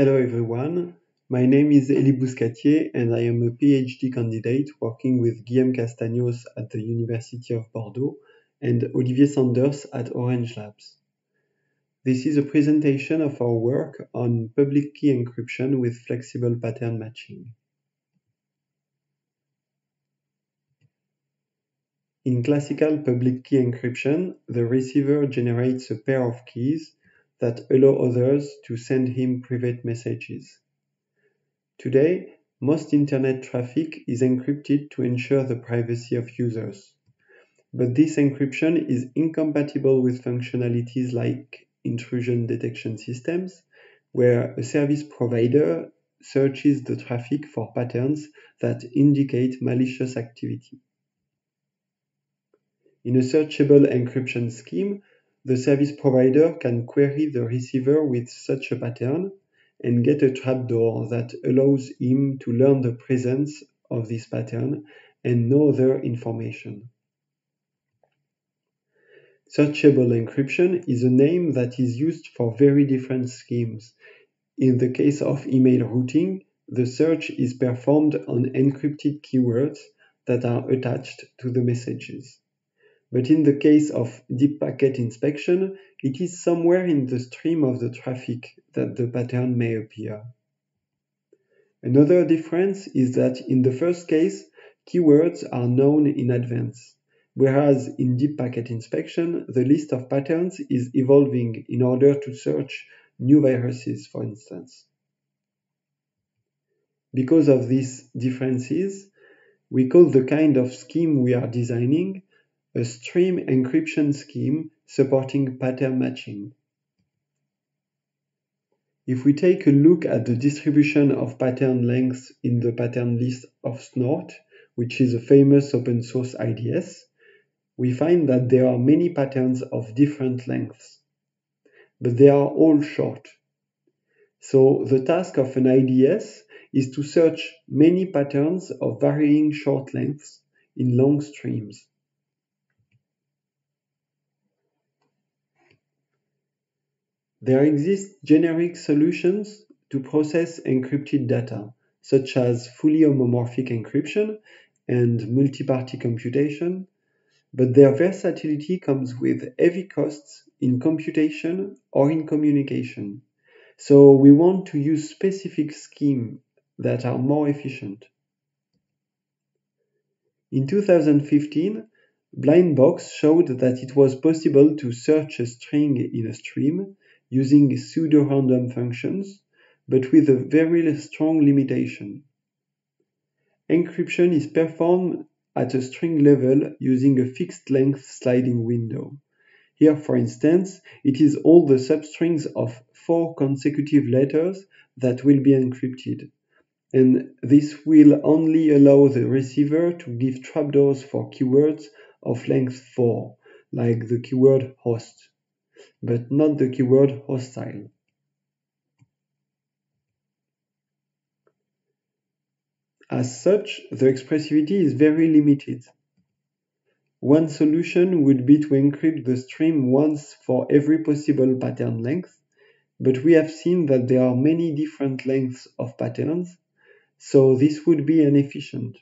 Hello everyone, my name is Elie Bouscatié and I am a PhD candidate working with Guilhem Castagnos at the University of Bordeaux and Olivier Sanders at Orange Labs. This is a presentation of our work on public key encryption with flexible pattern matching. In classical public key encryption, the receiver generates a pair of keys that allow others to send him private messages. Today, most internet traffic is encrypted to ensure the privacy of users. But this encryption is incompatible with functionalities like intrusion detection systems, where a service provider searches the traffic for patterns that indicate malicious activity. In a searchable encryption scheme, the service provider can query the receiver with such a pattern and get a trapdoor that allows him to learn the presence of this pattern and no other information. Searchable encryption is a name that is used for very different schemes. In the case of email routing, the search is performed on encrypted keywords that are attached to the messages. But in the case of deep packet inspection, it is somewhere in the stream of the traffic that the pattern may appear. Another difference is that in the first case, keywords are known in advance, whereas in deep packet inspection, the list of patterns is evolving in order to search new viruses, for instance. Because of these differences, we call the kind of scheme we are designing a stream encryption scheme supporting pattern matching. If we take a look at the distribution of pattern lengths in the pattern list of Snort, which is a famous open source IDS, we find that there are many patterns of different lengths, but they are all short. So the task of an IDS is to search many patterns of varying short lengths in long streams. There exist generic solutions to process encrypted data, such as fully homomorphic encryption and multi-party computation, but their versatility comes with heavy costs in computation or in communication. So we want to use specific schemes that are more efficient. In 2015, Blindbox showed that it was possible to search a string in a stream using pseudo-random functions, but with a very strong limitation. Encryption is performed at a string level using a fixed length sliding window. Here, for instance, it is all the substrings of four consecutive letters that will be encrypted. And this will only allow the receiver to give trapdoors for keywords of length 4, like the keyword host but not the keyword hostile. As such, the expressivity is very limited. One solution would be to encrypt the stream once for every possible pattern length, but we have seen that there are many different lengths of patterns, so this would be inefficient.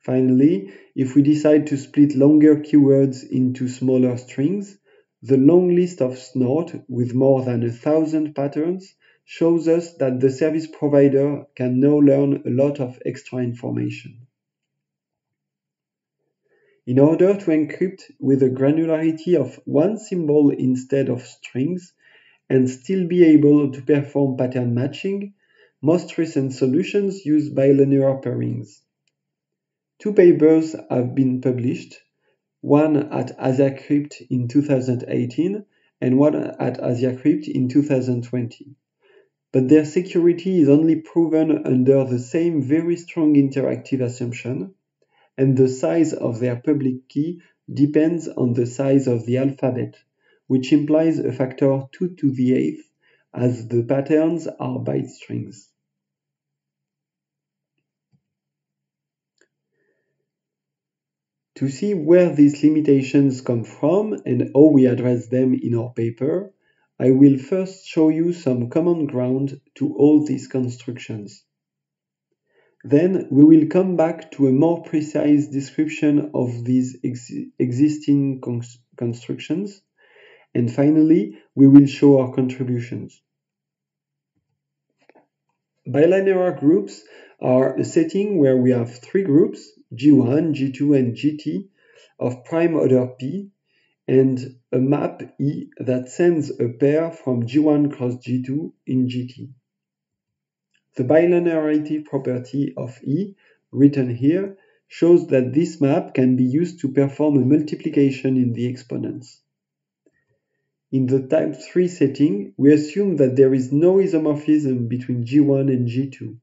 Finally, if we decide to split longer keywords into smaller strings, the long list of Snort, with more than a thousand patterns, shows us that the service provider can now learn a lot of extra information. In order to encrypt with a granularity of one symbol instead of strings and still be able to perform pattern matching, most recent solutions use bilinear pairings. Two papers have been published one at AsiaCrypt in 2018 and one at AsiaCrypt in 2020. But their security is only proven under the same very strong interactive assumption, and the size of their public key depends on the size of the alphabet, which implies a factor 2 to the eighth, as the patterns are byte strings. To see where these limitations come from and how we address them in our paper, I will first show you some common ground to all these constructions. Then we will come back to a more precise description of these ex existing constructions. And finally, we will show our contributions. Bilinear groups are a setting where we have three groups, G1, G2, and GT, of prime order P, and a map E that sends a pair from G1 cross G2 in GT. The bilinearity property of E, written here, shows that this map can be used to perform a multiplication in the exponents. In the type 3 setting, we assume that there is no isomorphism between G1 and G2.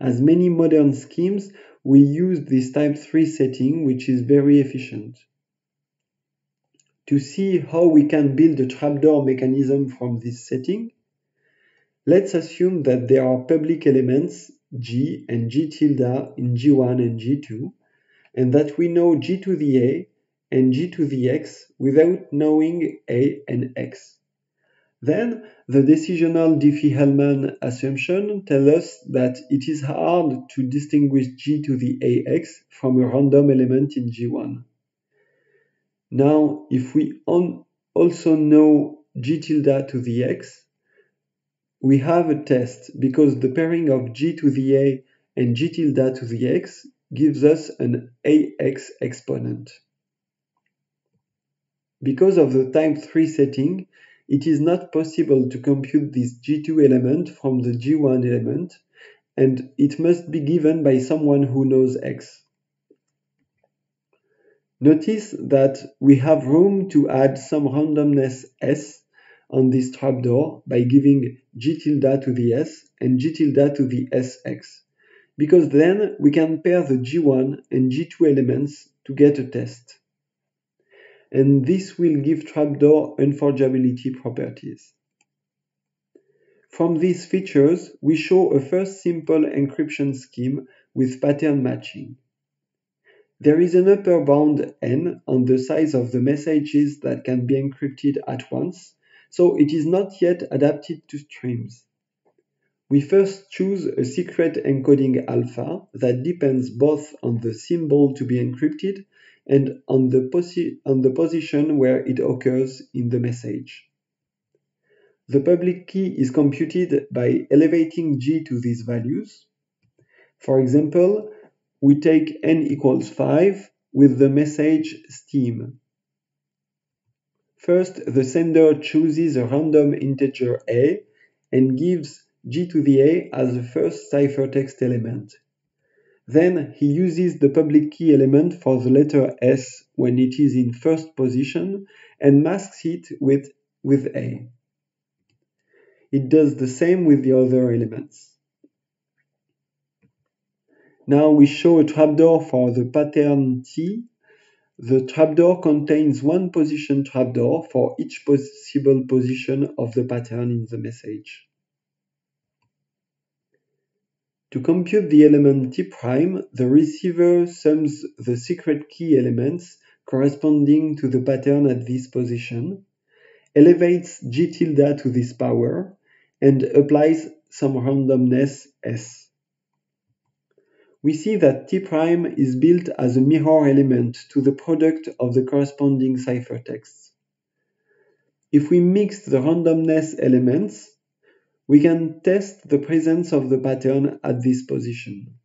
As many modern schemes, we use this type 3 setting, which is very efficient. To see how we can build a trapdoor mechanism from this setting, let's assume that there are public elements G and G tilde in G1 and G2, and that we know G to the A and g to the x without knowing a and x. Then the decisional Diffie-Hellman assumption tells us that it is hard to distinguish g to the ax from a random element in G1. Now, if we also know g tilde to the x, we have a test because the pairing of g to the a and g tilde to the x gives us an ax exponent. Because of the type 3 setting, it is not possible to compute this G2 element from the G1 element, and it must be given by someone who knows X. Notice that we have room to add some randomness S on this trapdoor by giving G tilde to the S and G tilde to the SX, because then we can pair the G1 and G2 elements to get a test and this will give trapdoor unforgeability properties. From these features, we show a first simple encryption scheme with pattern matching. There is an upper bound n on the size of the messages that can be encrypted at once, so it is not yet adapted to streams. We first choose a secret encoding alpha that depends both on the symbol to be encrypted and on the, on the position where it occurs in the message. The public key is computed by elevating g to these values. For example, we take n equals 5 with the message steam. First, the sender chooses a random integer a and gives g to the a as the first ciphertext element. Then he uses the public key element for the letter S when it is in first position and masks it with, with A. It does the same with the other elements. Now we show a trapdoor for the pattern T. The trapdoor contains one position trapdoor for each possible position of the pattern in the message. To compute the element T', prime, the receiver sums the secret key elements corresponding to the pattern at this position, elevates G tilde to this power, and applies some randomness S. We see that T' prime is built as a mirror element to the product of the corresponding ciphertexts. If we mix the randomness elements, we can test the presence of the pattern at this position.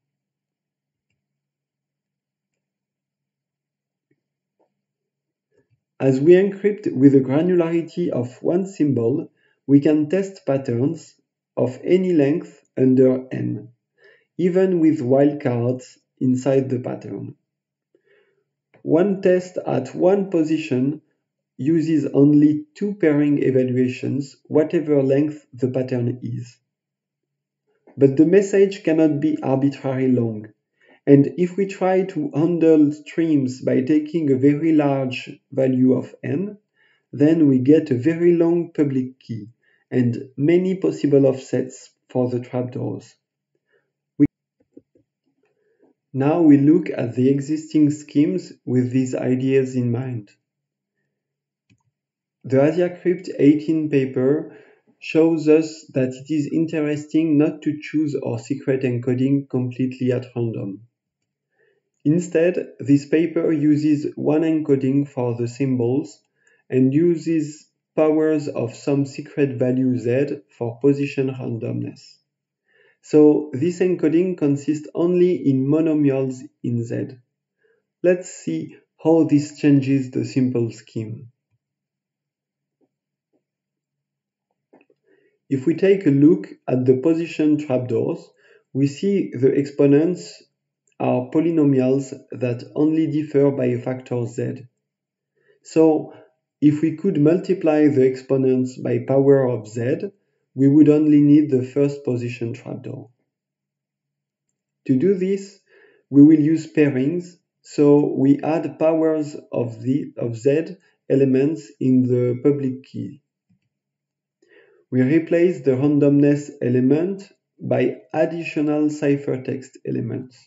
As we encrypt with a granularity of one symbol, we can test patterns of any length under n, even with wildcards inside the pattern. One test at one position uses only two pairing evaluations, whatever length the pattern is. But the message cannot be arbitrarily long, and if we try to handle streams by taking a very large value of n, then we get a very long public key and many possible offsets for the trapdoors. We now we look at the existing schemes with these ideas in mind. The AsiaCrypt 18 paper shows us that it is interesting not to choose our secret encoding completely at random. Instead, this paper uses one encoding for the symbols and uses powers of some secret value z for position randomness. So this encoding consists only in monomials in z. Let's see how this changes the simple scheme. If we take a look at the position trapdoors, we see the exponents are polynomials that only differ by a factor z. So if we could multiply the exponents by power of z, we would only need the first position trapdoor. To do this, we will use pairings, so we add powers of, the, of z elements in the public key. We replace the randomness element by additional ciphertext elements.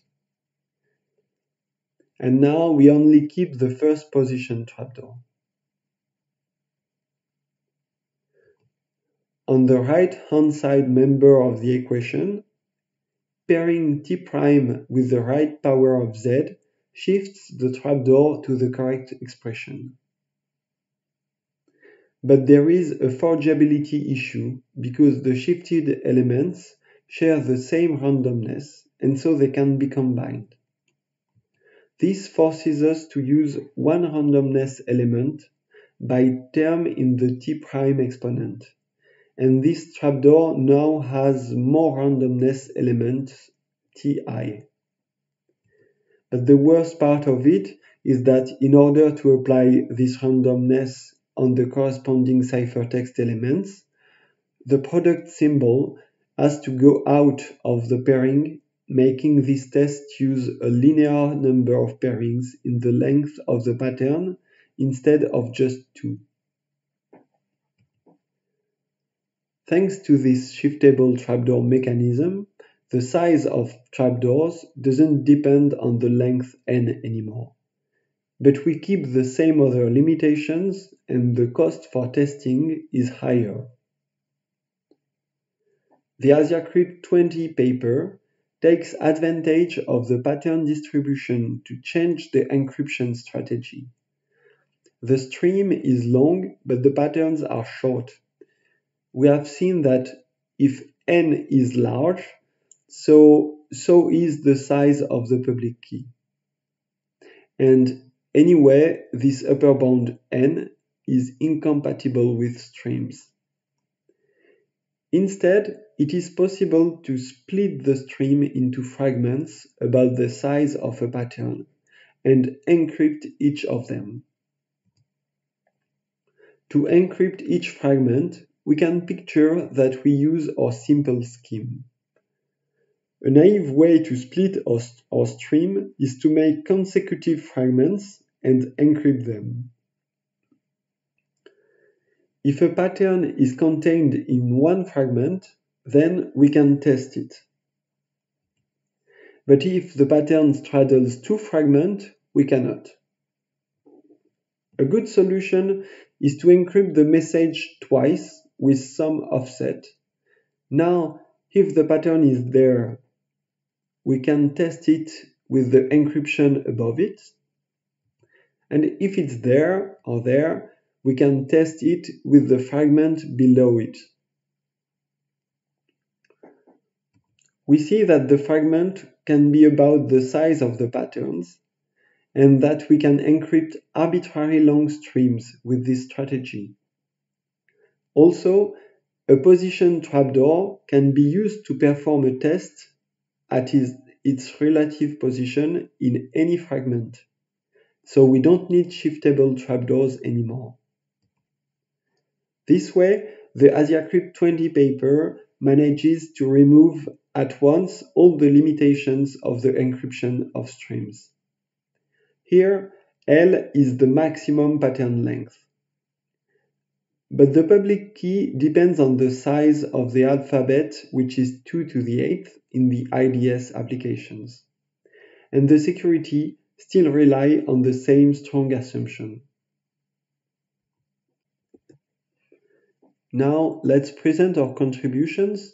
And now we only keep the first position trapdoor. On the right-hand side member of the equation, pairing T prime with the right power of Z shifts the trapdoor to the correct expression. But there is a forgeability issue because the shifted elements share the same randomness and so they can be combined. This forces us to use one randomness element by term in the T prime exponent. And this trapdoor now has more randomness elements Ti. But the worst part of it is that in order to apply this randomness on the corresponding ciphertext elements, the product symbol has to go out of the pairing, making this test use a linear number of pairings in the length of the pattern instead of just two. Thanks to this shiftable trapdoor mechanism, the size of trapdoors doesn't depend on the length n anymore. But we keep the same other limitations and the cost for testing is higher. The AsiaCrypt 20 paper takes advantage of the pattern distribution to change the encryption strategy. The stream is long, but the patterns are short. We have seen that if n is large, so, so is the size of the public key. And anyway, this upper bound n is incompatible with streams. Instead, it is possible to split the stream into fragments about the size of a pattern and encrypt each of them. To encrypt each fragment, we can picture that we use our simple scheme. A naive way to split our, our stream is to make consecutive fragments and encrypt them. If a pattern is contained in one fragment, then we can test it. But if the pattern straddles two fragments, we cannot. A good solution is to encrypt the message twice with some offset. Now, if the pattern is there we can test it with the encryption above it. And if it's there or there, we can test it with the fragment below it. We see that the fragment can be about the size of the patterns and that we can encrypt arbitrary long streams with this strategy. Also, a position trapdoor can be used to perform a test at its relative position in any fragment. So we don't need shiftable trapdoors anymore. This way, the AsiaCrypt 20 paper manages to remove at once all the limitations of the encryption of streams. Here, L is the maximum pattern length. But the public key depends on the size of the alphabet, which is 2 to the 8th in the IDS applications. And the security still rely on the same strong assumption. Now let's present our contributions.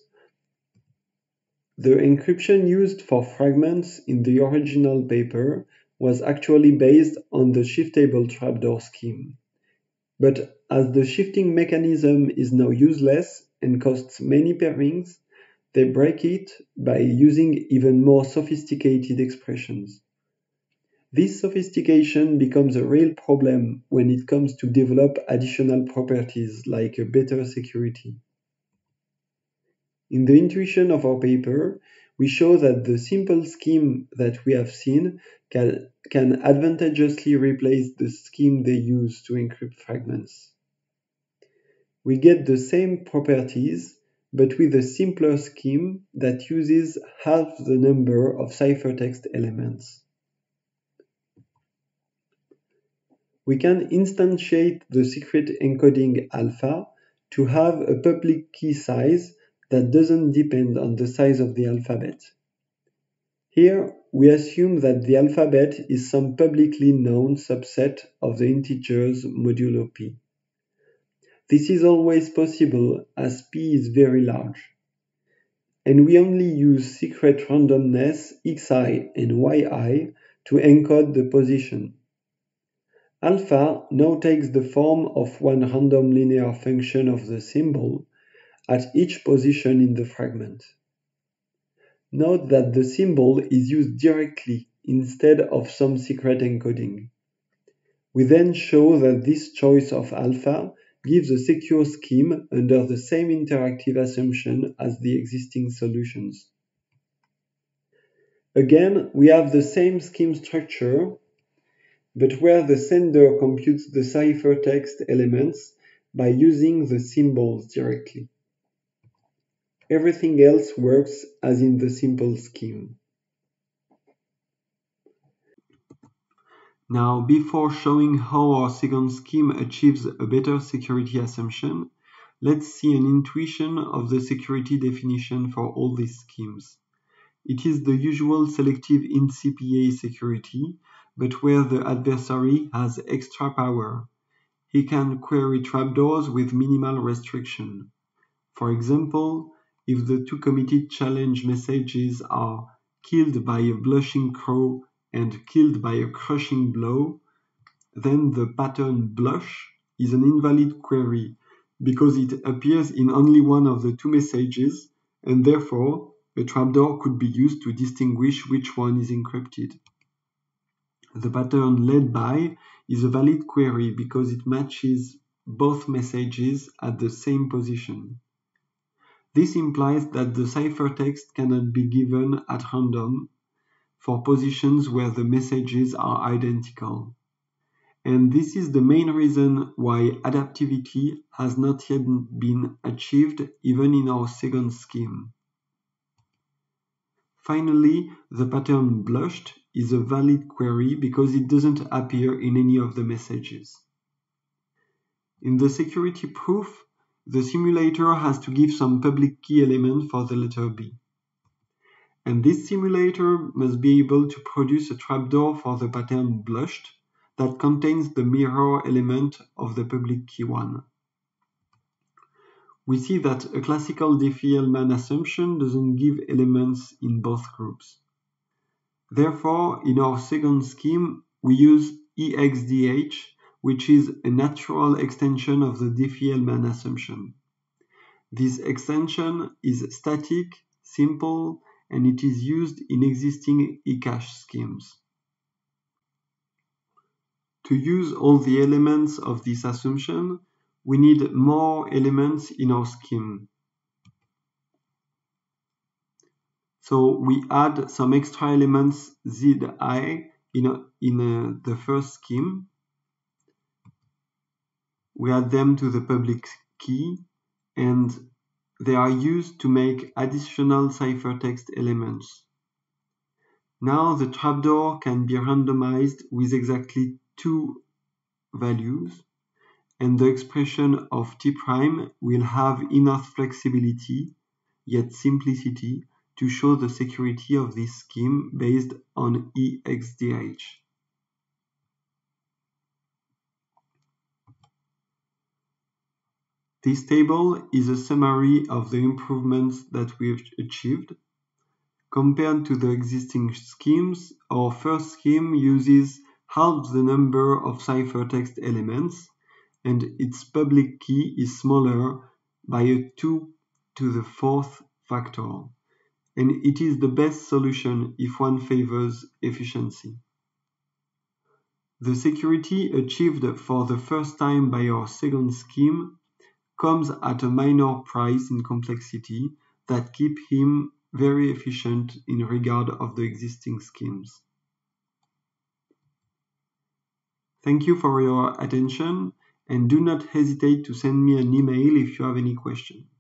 The encryption used for fragments in the original paper was actually based on the shiftable trapdoor scheme. But as the shifting mechanism is now useless and costs many pairings, they break it by using even more sophisticated expressions. This sophistication becomes a real problem when it comes to develop additional properties like a better security. In the intuition of our paper, we show that the simple scheme that we have seen can, can advantageously replace the scheme they use to encrypt fragments. We get the same properties but with a simpler scheme that uses half the number of ciphertext elements. We can instantiate the secret encoding alpha to have a public key size that doesn't depend on the size of the alphabet. Here, we assume that the alphabet is some publicly known subset of the integers modulo p. This is always possible as P is very large. And we only use secret randomness xi and yi to encode the position. Alpha now takes the form of one random linear function of the symbol at each position in the fragment. Note that the symbol is used directly instead of some secret encoding. We then show that this choice of alpha gives a secure scheme under the same interactive assumption as the existing solutions. Again, we have the same scheme structure, but where the sender computes the ciphertext elements by using the symbols directly. Everything else works as in the simple scheme. Now, before showing how our second scheme achieves a better security assumption, let's see an intuition of the security definition for all these schemes. It is the usual selective IND-CPA security, but where the adversary has extra power. He can query trapdoors with minimal restriction. For example, if the two committed challenge messages are killed by a blushing crow and killed by a crushing blow, then the pattern blush is an invalid query because it appears in only one of the two messages and therefore a trapdoor could be used to distinguish which one is encrypted. The pattern led by is a valid query because it matches both messages at the same position. This implies that the ciphertext cannot be given at random for positions where the messages are identical. And this is the main reason why adaptivity has not yet been achieved even in our second scheme. Finally, the pattern blushed is a valid query because it doesn't appear in any of the messages. In the security proof, the simulator has to give some public key element for the letter B and this simulator must be able to produce a trapdoor for the pattern blushed that contains the mirror element of the public key 1. We see that a classical Diffie-Hellman assumption doesn't give elements in both groups. Therefore, in our second scheme, we use EXDH, which is a natural extension of the Diffie-Hellman assumption. This extension is static, simple, and it is used in existing e-cash schemes. To use all the elements of this assumption, we need more elements in our scheme. So we add some extra elements zi in, in uh, the first scheme. We add them to the public key and they are used to make additional ciphertext elements. Now the trapdoor can be randomized with exactly two values, and the expression of T prime will have enough flexibility, yet simplicity, to show the security of this scheme based on EXDH. This table is a summary of the improvements that we've achieved. Compared to the existing schemes, our first scheme uses half the number of ciphertext elements and its public key is smaller by a 2 to the fourth factor, and it is the best solution if one favors efficiency. The security achieved for the first time by our second scheme comes at a minor price in complexity that keep him very efficient in regard of the existing schemes. Thank you for your attention and do not hesitate to send me an email if you have any questions.